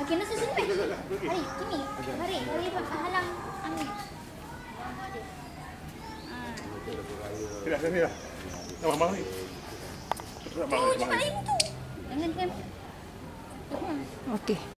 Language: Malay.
Okey, nasi sini. Hari, sini. Hari, hari halang angin. Sini lah, sini lah. Nak mamang ni. Tu, cepat lain tu. Jangan, jangan. Okey.